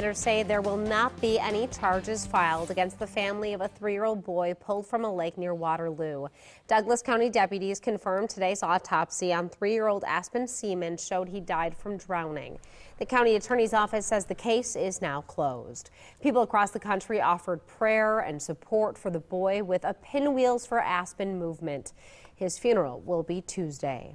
say there will not be any charges filed against the family of a three-year-old boy pulled from a lake near Waterloo. Douglas County deputies confirmed today's autopsy on three-year-old Aspen Seemann showed he died from drowning. The county attorney's office says the case is now closed. People across the country offered prayer and support for the boy with a Pinwheels for Aspen movement. His funeral will be Tuesday.